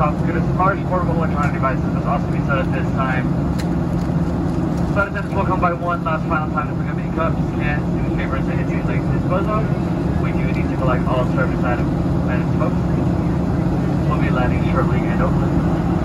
Laptops, computers, and large portable electronic devices must also be set at this time. Flight attendants will come by one last final time to pick up any cups, cans, newspapers, and anything like of. We do need to collect all service items, items folks. We'll be landing shortly in Oakland.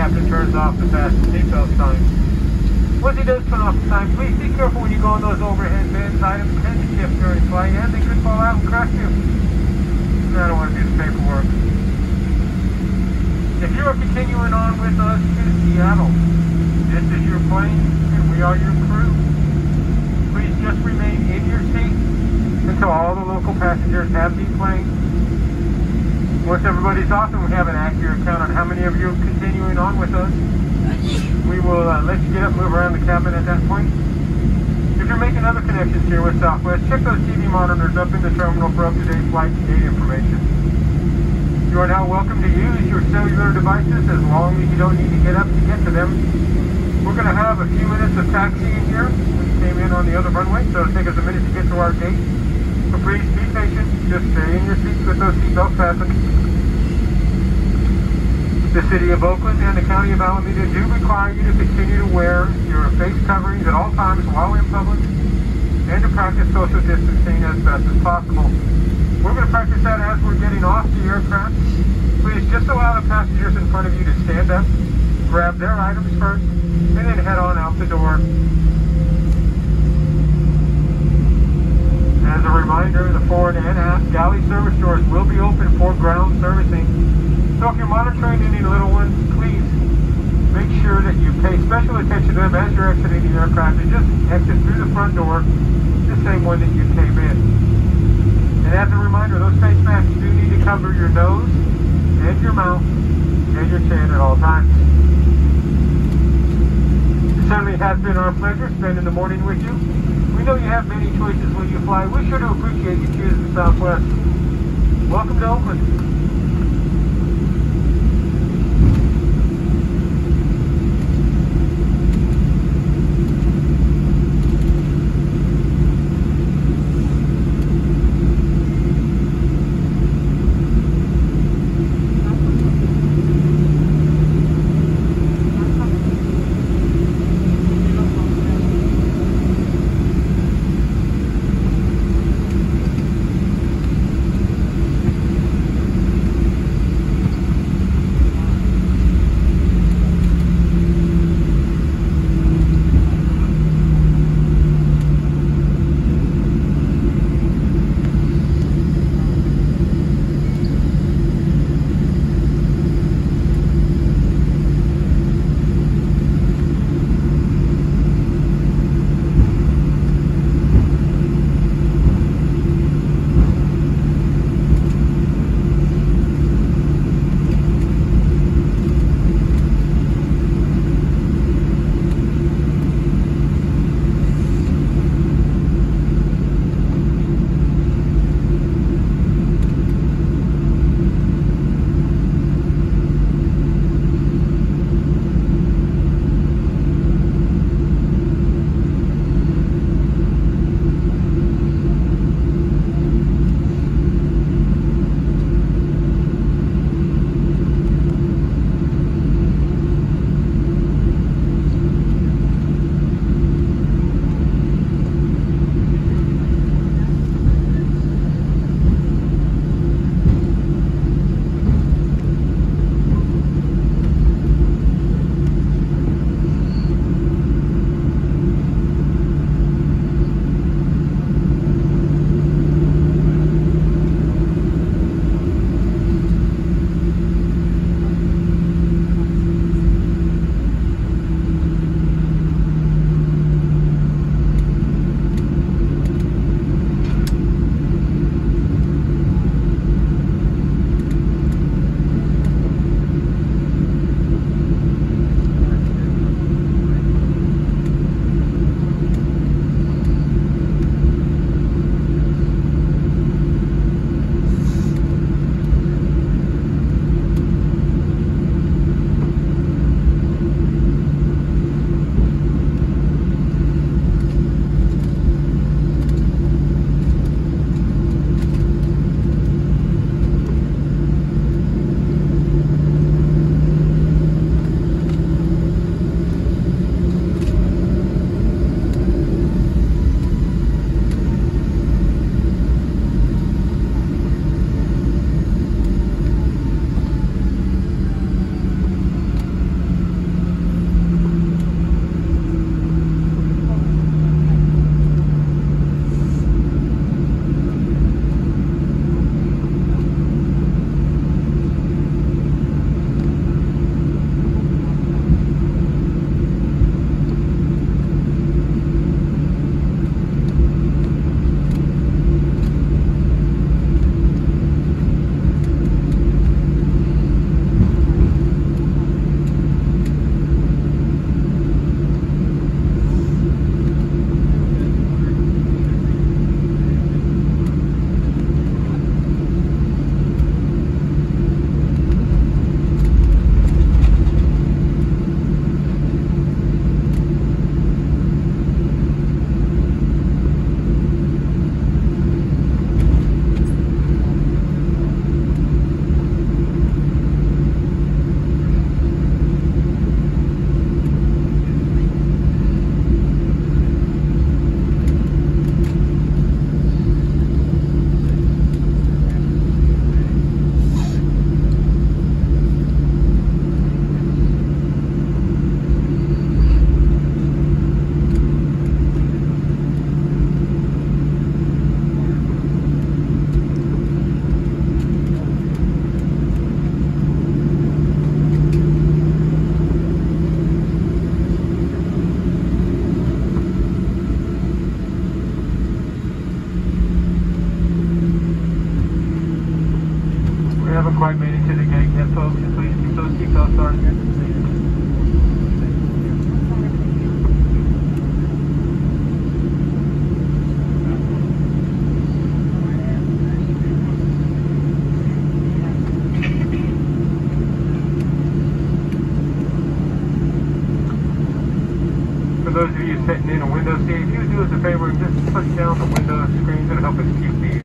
Captain turns off the fasten seatbelt sign. Once he does turn off the sign, please be careful when you go on those overhead bins. Items to shift during flight and they could fall out and crash you. I don't want to do the paperwork. If you are continuing on with us to Seattle, this is your plane and we are your crew. Please just remain in your seat until all the local passengers have deplane. Once everybody's off and we have an accurate count on how many of you are continuing on with us, we will uh, let you get up, move around the cabin at that point. If you're making other connections here with Southwest, check those TV monitors up in the terminal for up-to-date flight and gate information. You are now welcome to use your cellular devices as long as you don't need to get up to get to them. We're going to have a few minutes of taxiing here. We came in on the other runway, so it'll take us a minute to get to our gate. Please be patient. Just stay in your seats with those seatbelts fastened. The City of Oakland and the County of Alameda do require you to continue to wear your face coverings at all times while in public and to practice social distancing as best as possible. We're going to practice that as we're getting off the aircraft. Please just allow the passengers in front of you to stand up, grab their items first, and then head on out the door. As a reminder, the forward and aft galley service doors will be open for ground servicing. So if you're monitoring any little ones, please make sure that you pay special attention to them as you're exiting the aircraft and just exit through the front door, the same one that you came in. And as a reminder, those face masks do need to cover your nose and your mouth and your chin at all times. It certainly has been our pleasure spending the morning with you. Know you have many choices when you fly. We sure do appreciate you choosing Southwest. Welcome to Oakland.